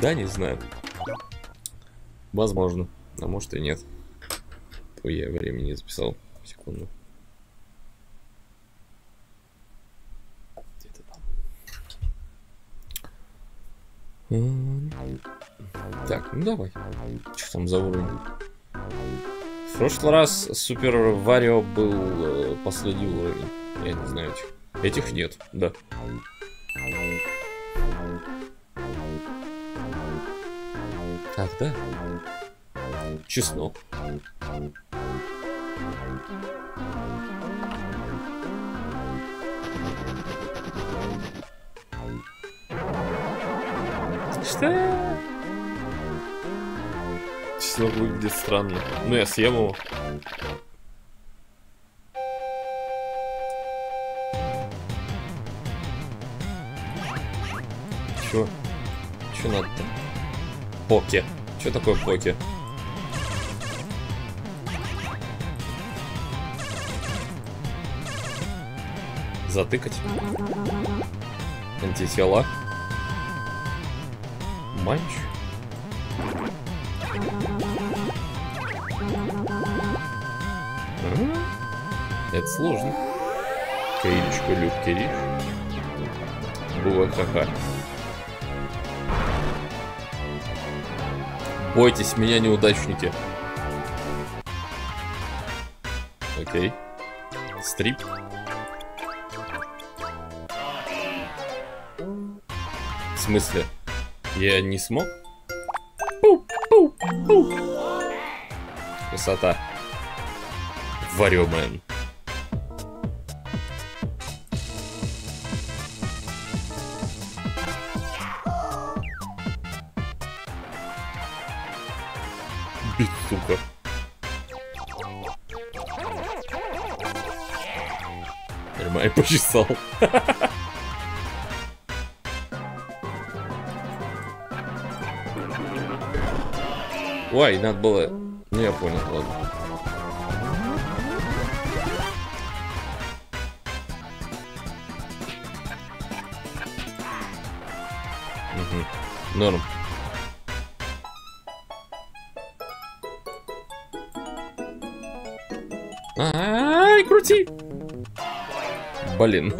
Да, не знаю. Возможно. А может и нет. Ой, я времени не записал. Секунду. Где-то там. Так, ну давай. Что там за уровень? В прошлый раз Супер Варио был э, последний уровень. Я не знаю этих. Этих нет, да. Ах, да? Чеснок. Что? Чеснок выглядит странно. Ну, я съем его. Чё? Поки. Что такое поки? Затыкать. Антитела. Манч. Это сложно. Киричку, Люк, Кириш. Бува, ха-ха. Бойтесь меня, неудачники. Окей. Стрип. В смысле? Я не смог? Пу, пу, пу. Красота. Варёмен. Бить, сука. Нормально почесал. Ой, надо было... Ну, я понял, ладно. Угу. Норм. Блин.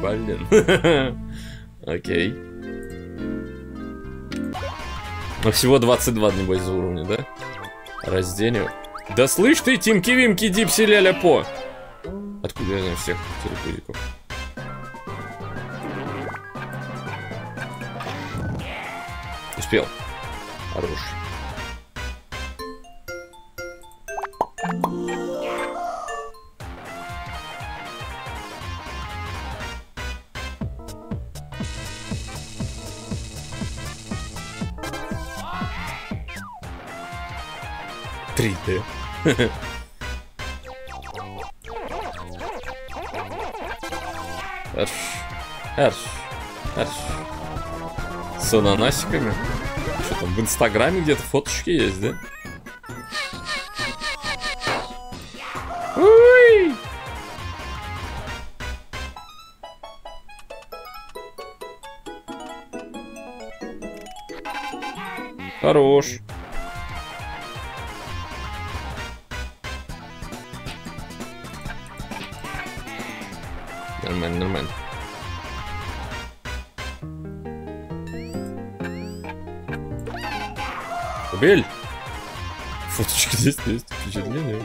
Блин. Окей. Но всего 22, небось, за уровня, да? Раздению. Да слышь ты, Тимки-Вимки, Дипси Ляля По! Откуда я знаю всех телепузиков? Успел. Хорош. Три Д. Эрш. Эрш. Эрш. С ананасиками. Что там, в инстаграме где-то фоточки есть, да? Уй! Хорош. Нормально, нормально. Убель! Фоточки здесь есть впечатление.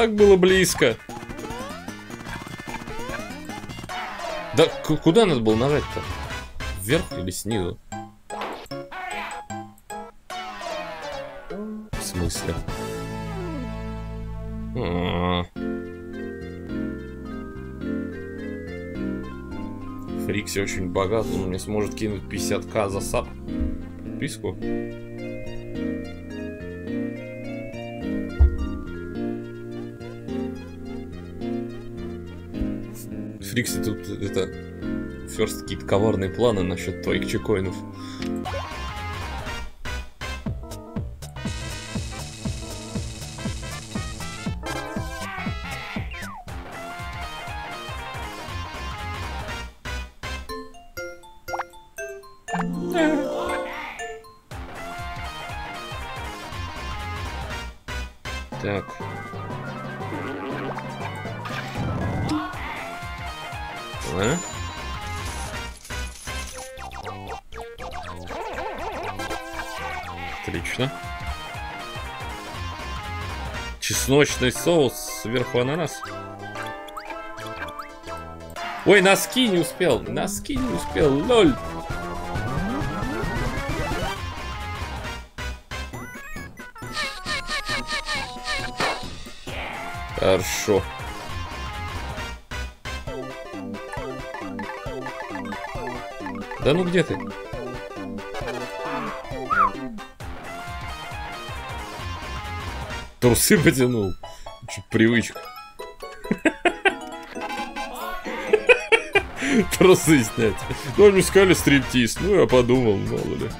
Так было близко. Да куда надо было нажать-то? Вверх или снизу? В смысле? А. Рикси очень богат, он мне сможет кинуть 50к за сап. Подписку. Фрикси тут это... Ферст какие-то коварные планы насчет твоих чекоинов. Чесночный соус сверху ананас. Ой, носки не успел. Носки не успел. Лоль. Хорошо. Да ну где ты? Трусы потянул. Чуть привычка. Трусы снять. Ну, они сказали стриптиз. Ну, я подумал, мало ли.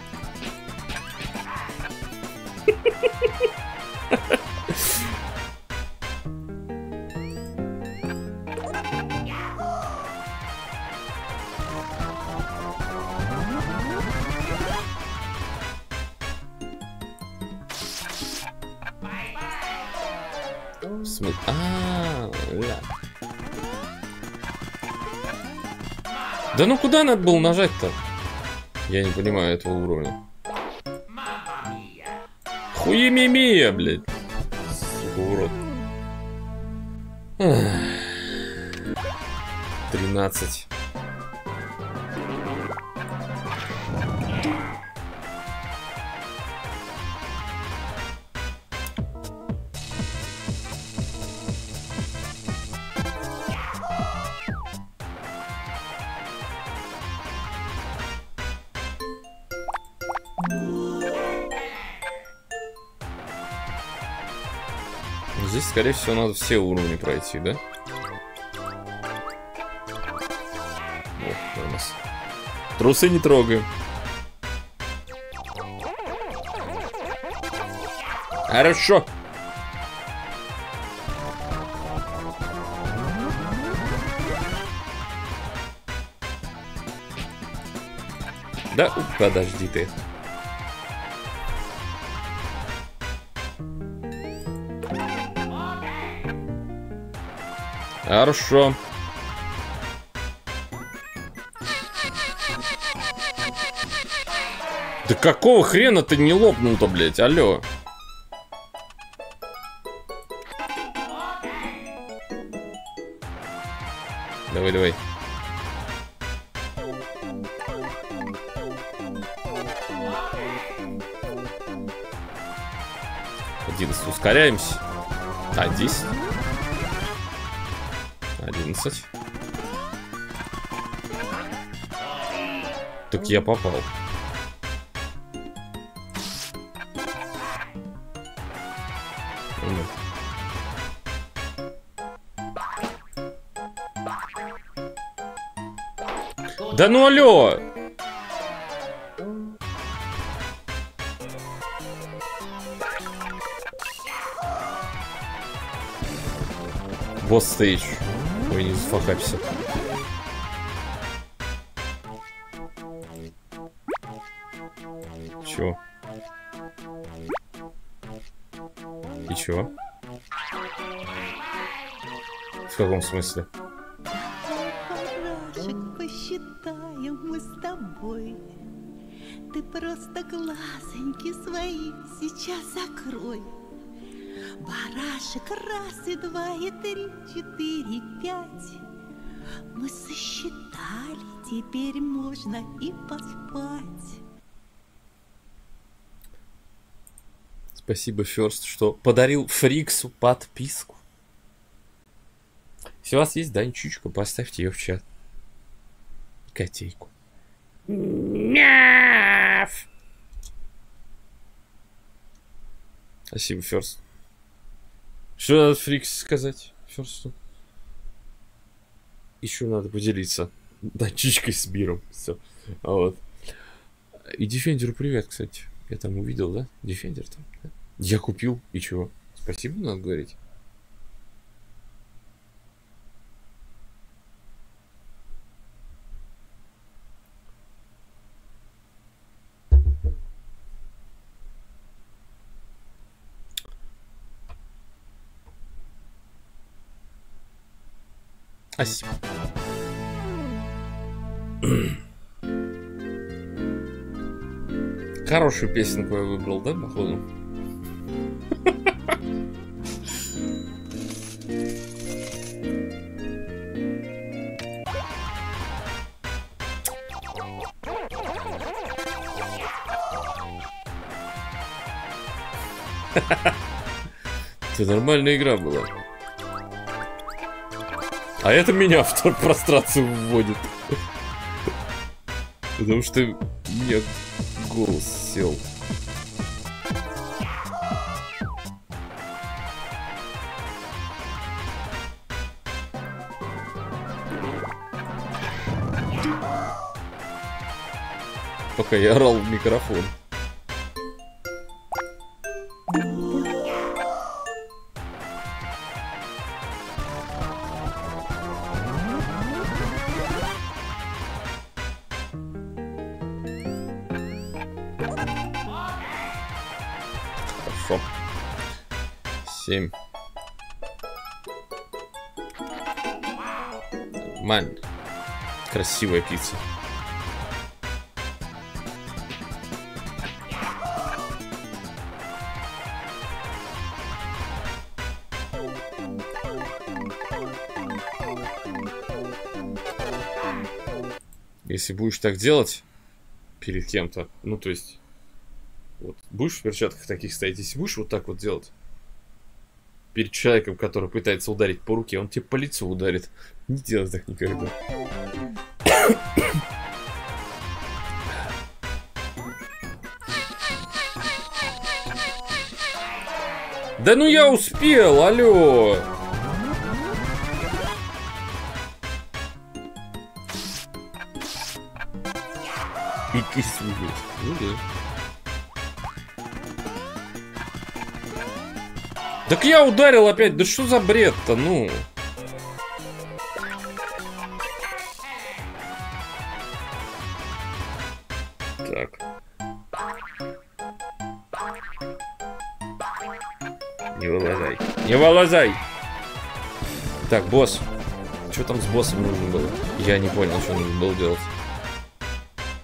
Смы... А, ля. Да ну куда надо было нажать-то? Я не понимаю этого уровня. Хуемимия, блядь. Сука, урод. Тринадцать. Здесь, скорее всего, надо все уровни пройти, да? Вот у нас. Трусы не трогаем. Хорошо. Да, подожди ты. Хорошо. Да какого хрена ты не лопнул-то, блядь, алло? Давай, давай. Одиннадцать. Ускоряемся. А, десять. Одиннадцать. Так я попал. Да ну алло! Босс стейдж. Ой, не зафахапься. Чё? И чё? В каком смысле? Посчитаем мы с тобой. Ты просто глазоньки свои сейчас закрой. Барашек раз и два и три, четыре, и пять. Мы сосчитали, теперь можно и поспать. Спасибо, Ферст, что подарил Фриксу подписку. Если у вас есть Данчичка, поставьте ее в чат. котейку. Мяв! Спасибо, Ферст. Что надо Фрикс сказать, Ферсту? Еще надо поделиться датчичкой с миром. Все. А вот. И Дефендеру привет, кстати. Я там увидел, да? Дефендер там. Я купил. И чего? Спасибо, надо говорить. Спасибо. Хорошую песенку я выбрал, да, походу? Это нормальная игра была. А это меня в прострацию вводит. Потому что нет голос сел. Пока я орал в микрофон. Красивая пицца. Если будешь так делать перед кем-то, ну то есть, вот будешь в перчатках таких стоять, если будешь вот так вот делать, перед человеком, который пытается ударить по руке, он тебе по лицу ударит. Не делай так никогда. Да ну я успел, алло! И кису Ну да. Так я ударил опять. Да что за бред-то, ну? Вылазай! Так, босс. Что там с боссом нужно было? Я не понял, что нужно было делать.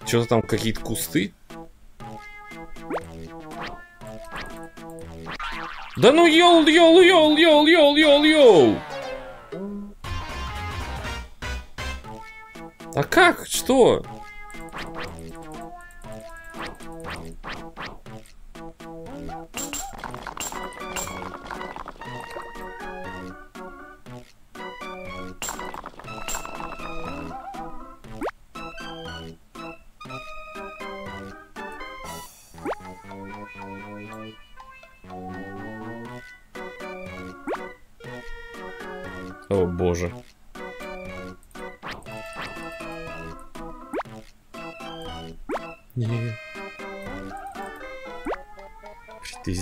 Что-то там какие-то кусты? Да ну йол, йол, йол, йол, йол, йол, йол. А как? Что?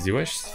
Издеваешься?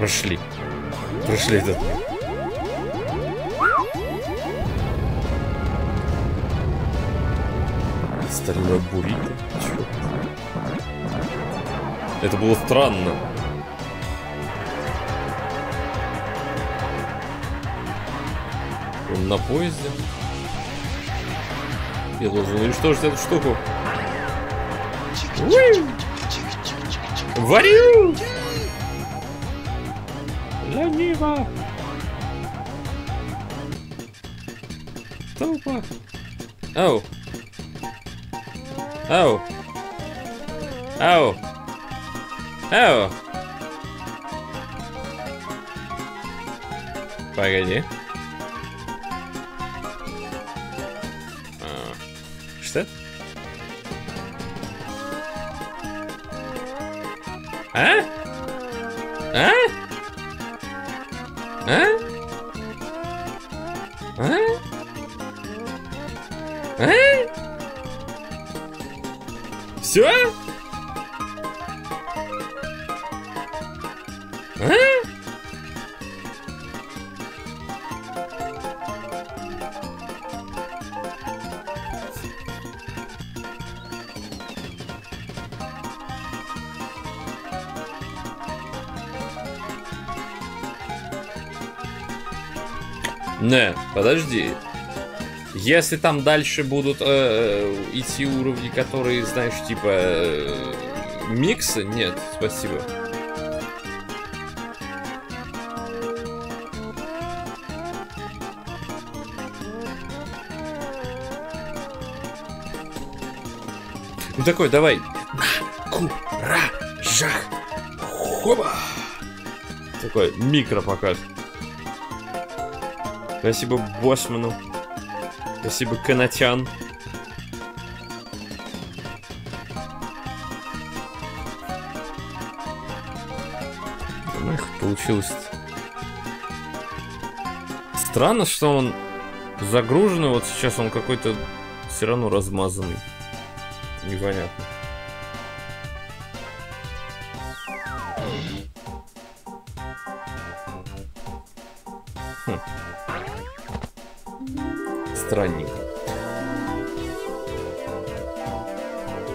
Прошли. прошли этот. Стальной буррито? Это было странно. Он на поезде. Я должен уничтожить эту штуку. Варю! Лениво! Тупо! Ау! Ау! Ау! Ау! Погоди. А, Что? А? А? А? А? А? Все? А? Не, подожди. Если там дальше будут э, идти уровни, которые, знаешь, типа э, миксы, нет, спасибо. Ну такой, давай. На, ку, ра, жах. Хоба. Такой микро показ. Спасибо Босману. Спасибо Канатян. Эх, получилось. Странно, что он загруженный, вот сейчас он какой-то все равно размазанный. Непонятно. Хм. Странненько.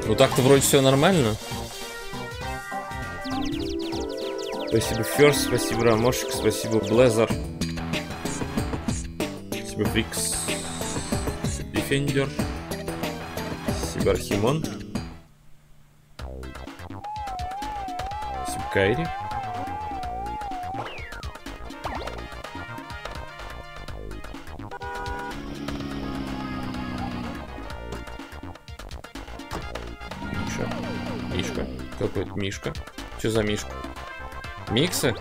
Ну так-то вроде все нормально. Спасибо Ферс, спасибо Рамошек, спасибо Блезер. Спасибо Фрикс. Дефендер. Спасибо Архимон. Спасибо Кайри. Миша. Мишка. Какой это Мишка? Что за Мишка? Миксы?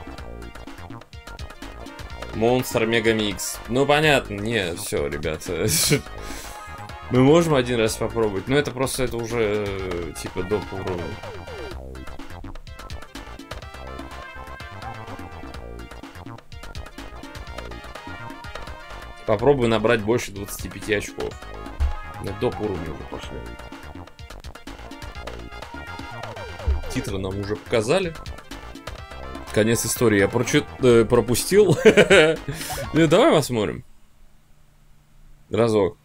Монстр Мега Микс. Ну понятно, не, все, ребята. Мы можем один раз попробовать, но это просто это уже э, типа доп уровня. Попробую набрать больше 25 очков. На доп уровня уже пошли. Титры нам уже показали. Конец истории. Я прочит, э, пропустил. Ну, давай посмотрим. Разок.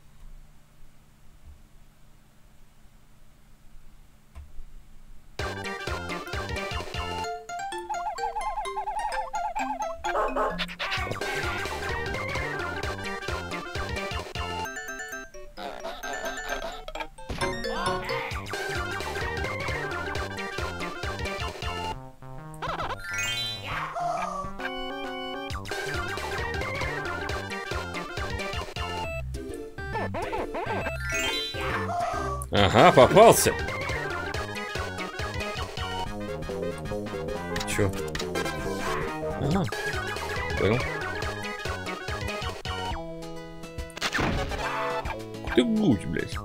Попался. Чё? Ага. Понял. Ты будь, блядь.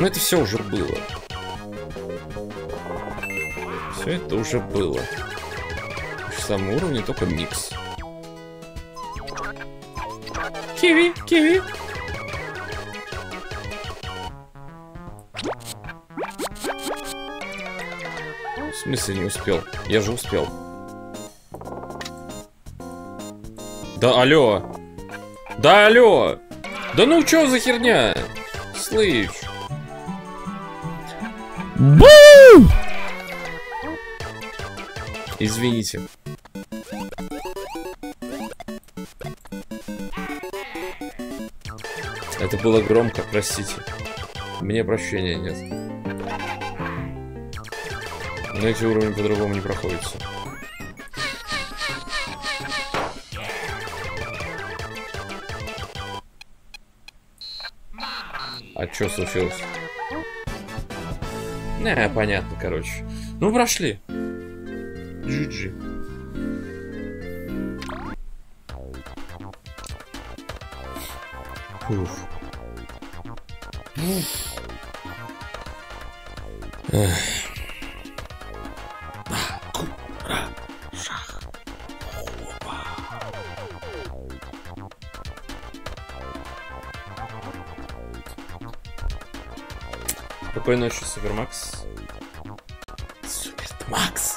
Ну это все уже было. Все это уже было. самом уровне, только микс. Киви, киви. В смысле не успел? Я же успел. Да алло. Да алло. Да ну чё за херня? Слышь. Извините. Это было громко, простите. Мне прощения нет. Но эти уровни по-другому не проходятся. А что случилось? Не, понятно, короче. Ну, прошли. GG. Уф. Эх. Спокойной ночи, Супермакс. Супермакс.